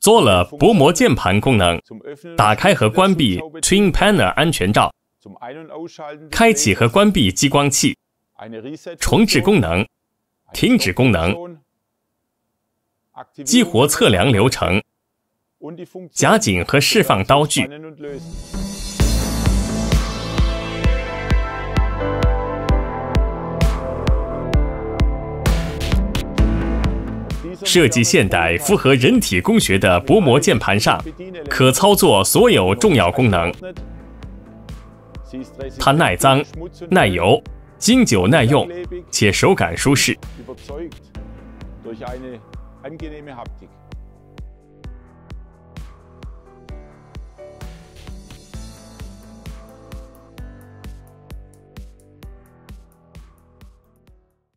做了薄膜键盘功能，打开和关闭 Twin Panel 安全罩，开启和关闭激光器，重置功能，停止功能，激活测量流程，夹紧和释放刀具。设计现代、符合人体工学的薄膜键盘上，可操作所有重要功能。它耐脏、耐油、经久耐用，且手感舒适。